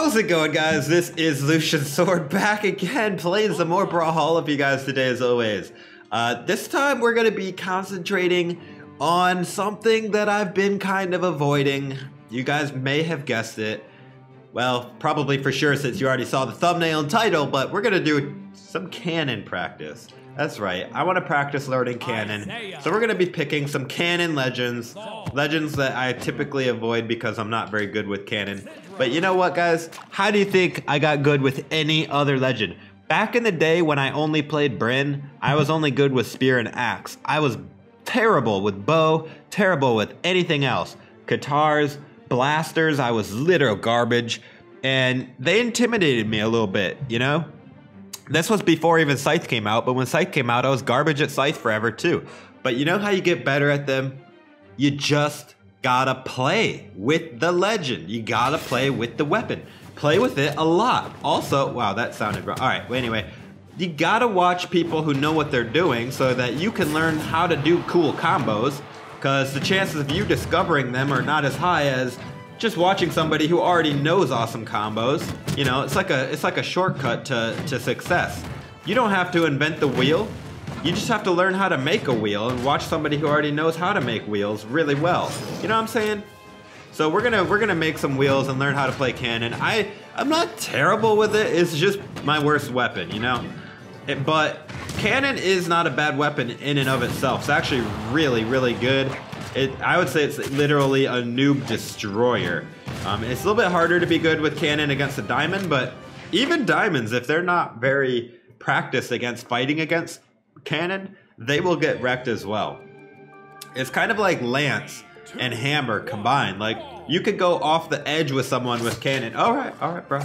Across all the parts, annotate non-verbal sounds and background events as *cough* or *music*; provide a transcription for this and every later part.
How's it going, guys? This is Lucian Sword back again, playing some more Brawlhalla for you guys today, as always. Uh, this time, we're going to be concentrating on something that I've been kind of avoiding. You guys may have guessed it. Well, probably for sure since you already saw the thumbnail and title, but we're going to do some cannon practice. That's right. I want to practice learning cannon. So we're going to be picking some cannon legends. Legends that I typically avoid because I'm not very good with cannon. But you know what, guys? How do you think I got good with any other legend? Back in the day when I only played Brynn, I was only good with spear and axe. I was terrible with bow, terrible with anything else. Guitars, blasters, I was literal garbage. And they intimidated me a little bit, you know? This was before even Scythe came out, but when Scythe came out, I was garbage at Scythe forever too. But you know how you get better at them? You just gotta play with the legend. You gotta play with the weapon. Play with it a lot. Also, wow, that sounded wrong. All right, well, anyway, you gotta watch people who know what they're doing so that you can learn how to do cool combos because the chances of you discovering them are not as high as just watching somebody who already knows awesome combos. You know, it's like a it's like a shortcut to, to success. You don't have to invent the wheel. You just have to learn how to make a wheel and watch somebody who already knows how to make wheels really well. You know what I'm saying? So we're gonna we're gonna make some wheels and learn how to play cannon. I I'm not terrible with it. It's just my worst weapon, you know. It, but cannon is not a bad weapon in and of itself. It's actually really really good. It, I would say it's literally a noob destroyer. Um, it's a little bit harder to be good with cannon against a diamond, but even diamonds, if they're not very practiced against fighting against cannon, they will get wrecked as well. It's kind of like lance and hammer combined. Like you could go off the edge with someone with cannon. All right, all right, bro.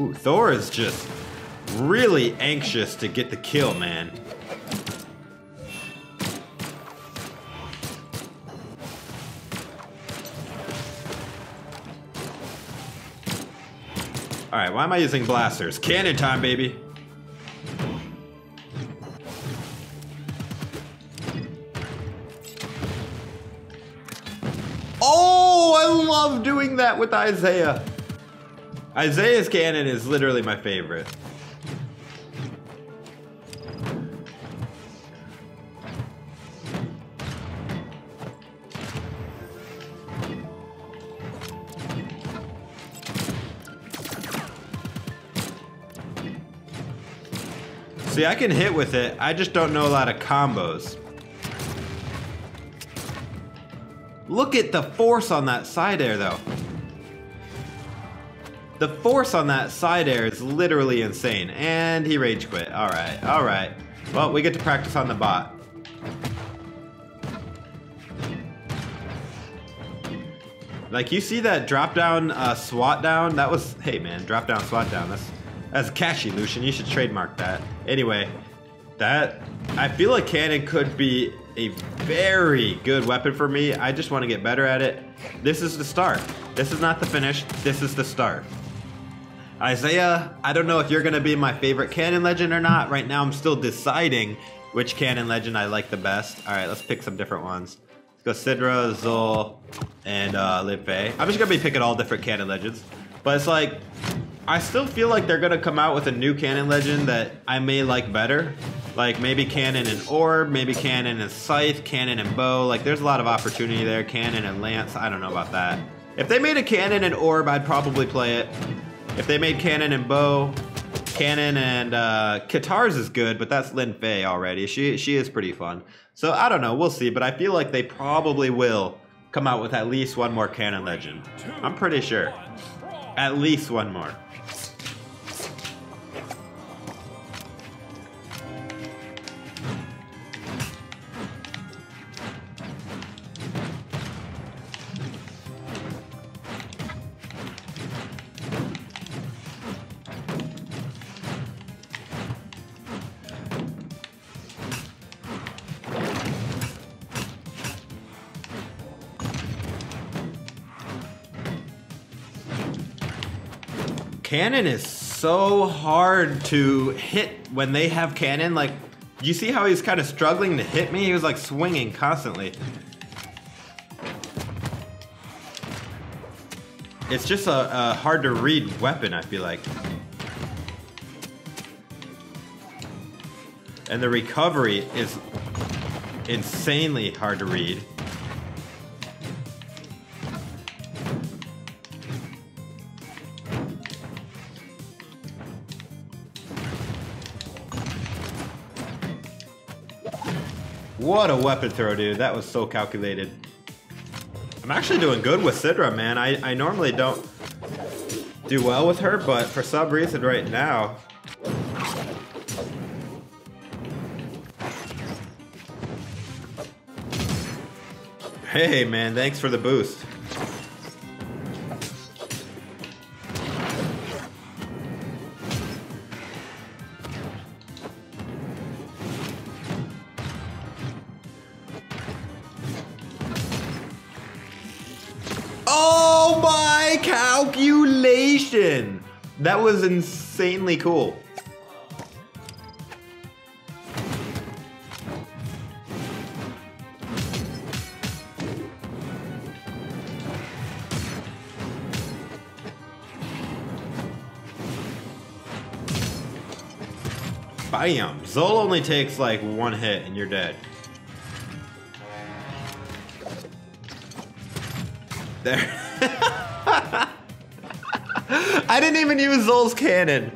Ooh, Thor is just really anxious to get the kill, man. Alright, why am I using blasters? Cannon time, baby! Oh, I love doing that with Isaiah! Isaiah's cannon is literally my favorite. See, I can hit with it. I just don't know a lot of combos. Look at the force on that side air, though. The force on that side air is literally insane. And he rage quit. Alright, alright. Well, we get to practice on the bot. Like, you see that drop down uh, swat down? That was, hey man, drop down swat down. That's, that's catchy, Lucian. You should trademark that. Anyway, that, I feel like cannon could be a very good weapon for me. I just want to get better at it. This is the start. This is not the finish. This is the start. Isaiah, I don't know if you're going to be my favorite cannon legend or not. Right now, I'm still deciding which cannon legend I like the best. All right, let's pick some different ones. Let's go Sidra, Xull, and uh, Lin Fei. I'm just going to be picking all different cannon legends. But it's like, I still feel like they're going to come out with a new cannon legend that I may like better. Like maybe cannon and Orb, maybe cannon and Scythe, cannon and Bow. Like there's a lot of opportunity there. Cannon and Lance, I don't know about that. If they made a Cannon and Orb, I'd probably play it. If they made Cannon and Bow, Cannon and uh, Guitars is good, but that's Lin Fei already. She she is pretty fun. So I don't know, we'll see. But I feel like they probably will come out with at least one more Cannon Legend. I'm pretty sure. At least one more. Cannon is so hard to hit when they have cannon. Like, you see how he's kind of struggling to hit me? He was like swinging constantly. It's just a, a hard to read weapon, I feel like. And the recovery is insanely hard to read. What a weapon throw, dude. That was so calculated. I'm actually doing good with Sidra, man. I, I normally don't do well with her, but for some reason right now... Hey, man, thanks for the boost. That was insanely cool. Bam! Xull only takes like one hit and you're dead. There. I didn't even use Xull's cannon.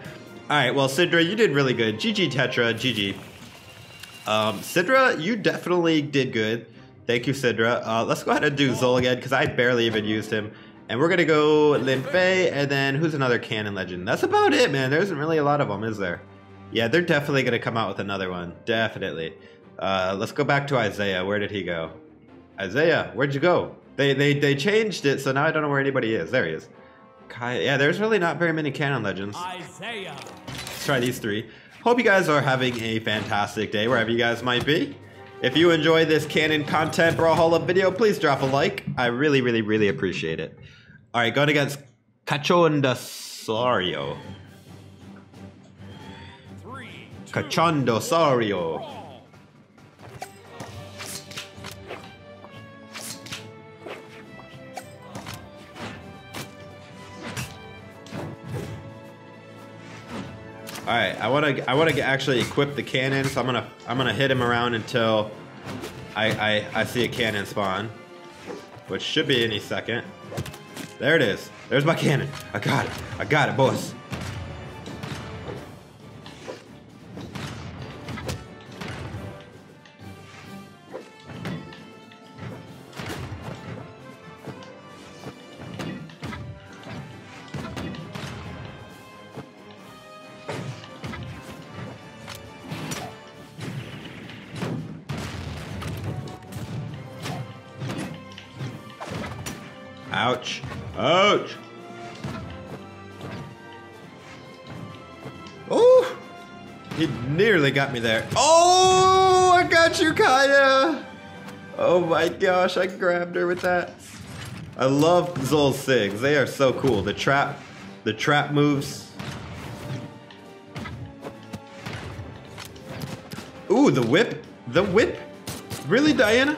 Alright, well, Sidra, you did really good. GG, Tetra, GG. Um, Sidra, you definitely did good. Thank you, Sidra. Uh, let's go ahead and do Xull again, because I barely even used him. And we're going to go Lin Fei, and then who's another cannon legend? That's about it, man. There isn't really a lot of them, is there? Yeah, they're definitely going to come out with another one. Definitely. Uh, let's go back to Isaiah. Where did he go? Isaiah, where'd you go? They, they they changed it, so now I don't know where anybody is. There he is. Kai, yeah, there's really not very many cannon legends. Isaiah. Let's try these three. Hope you guys are having a fantastic day wherever you guys might be. If you enjoy this cannon content Brawlhalla video, please drop a like. I really, really, really appreciate it. All right, going against Cachondosario. Cachondosario. All. Right, I want to I want to actually equip the cannon, so I'm gonna I'm gonna hit him around until I, I I see a cannon spawn, which should be any second. There it is. There's my cannon. I got it. I got it, boys. Ouch. Ouch. Oh! He nearly got me there. Oh! I got you, Kaya! Oh my gosh, I grabbed her with that. I love Xull's Sigs. They are so cool. The trap, the trap moves. Ooh, the whip. The whip. Really, Diana?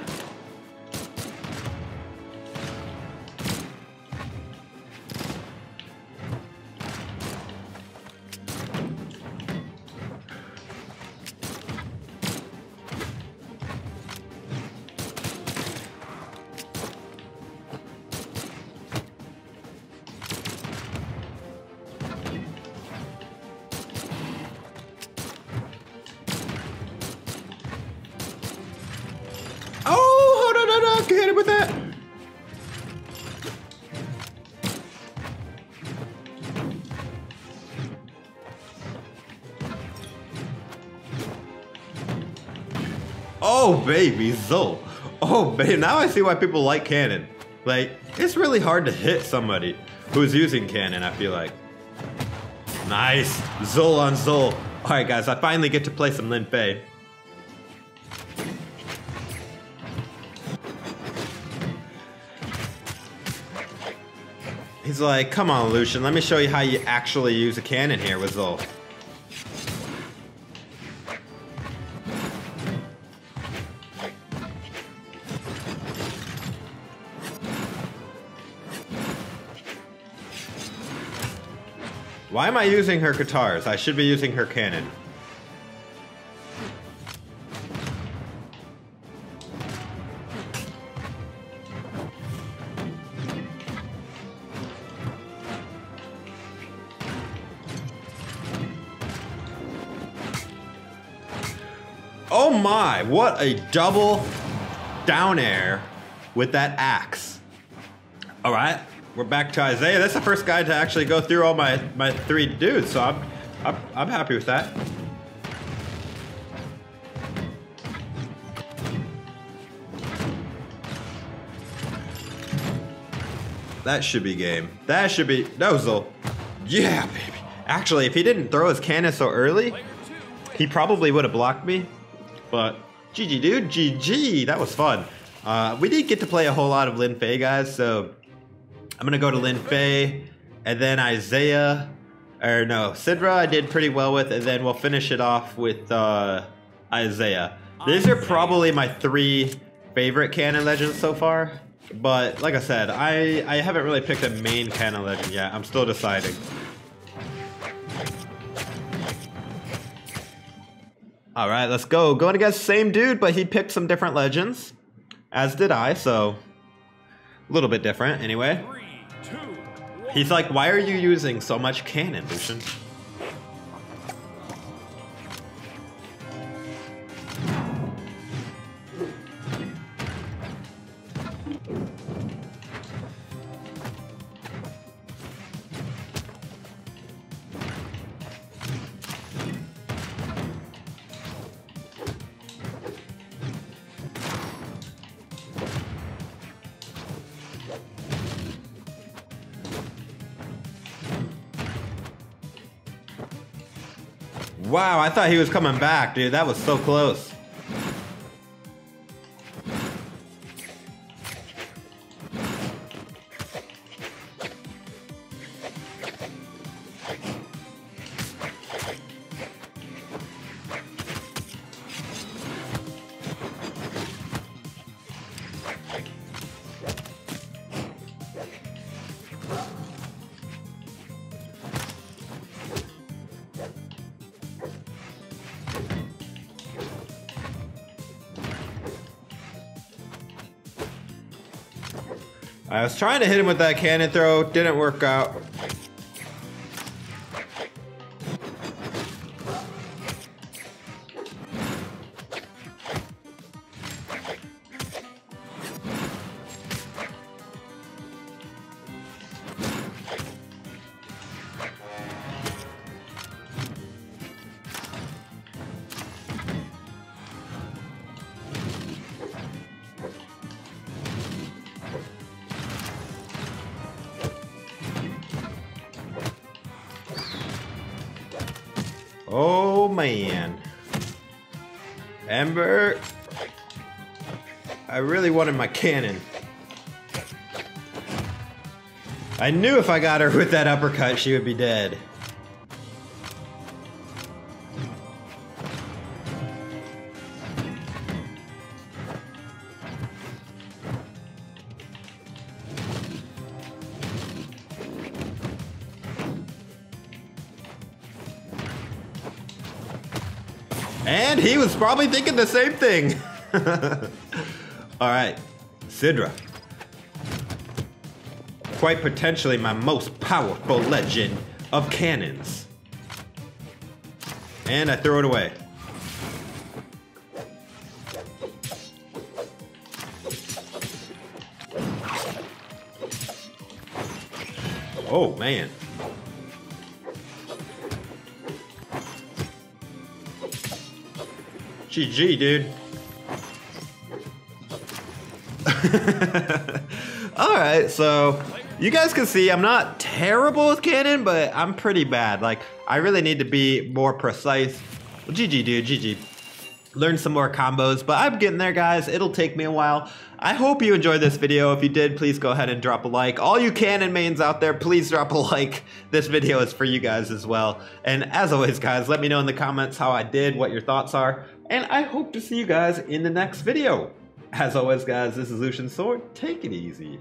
Baby, Xull. Oh, babe, now I see why people like cannon. Like, it's really hard to hit somebody who's using cannon, I feel like. Nice. Xull on Xull. All right, guys, I finally get to play some Lin Fei. He's like, come on, Lucian, let me show you how you actually use a cannon here with Xull. Why am I using her guitars? I should be using her cannon. Oh my, what a double down air with that axe. All right, we're back to Isaiah. That's the first guy to actually go through all my, my three dudes, so I'm, I'm, I'm happy with that. That should be game. That should be, Nozel. Yeah, baby. Actually, if he didn't throw his cannon so early, he probably would have blocked me. But GG, dude. GG. That was fun. Uh, we didn't get to play a whole lot of Lin Fei, guys. So I'm to go to Lin Fei and then Isaiah. Or no, Sidra I did pretty well with. And then we'll finish it off with uh, Isaiah. These are probably my three favorite cannon legends so far. But like I said, I, I haven't really picked a main cannon legend yet. I'm still deciding. All right, let's go. Going against the same dude, but he picked some different legends, as did I, so a little bit different anyway. He's like, why are you using so much cannon, Lucian? Wow, I thought he was coming back, dude. That was so close. I was trying to hit him with that cannon throw, didn't work out. Oh man. Ember. I really wanted my cannon. I knew if I got her with that uppercut, she would be dead. And he was probably thinking the same thing. *laughs* All right, Sidra. Quite potentially my most powerful legend of cannons. And I throw it away. Oh, man. GG, dude. *laughs* Alright, so you guys can see I'm not terrible with cannon, but I'm pretty bad. Like, I really need to be more precise. Well, GG, dude, GG. Learn some more combos, but I'm getting there, guys. It'll take me a while. I hope you enjoyed this video. If you did, please go ahead and drop a like. All you cannon mains out there, please drop a like. This video is for you guys as well. And as always, guys, let me know in the comments how I did, what your thoughts are and I hope to see you guys in the next video. As always, guys, this is Lucian Sword. Take it easy.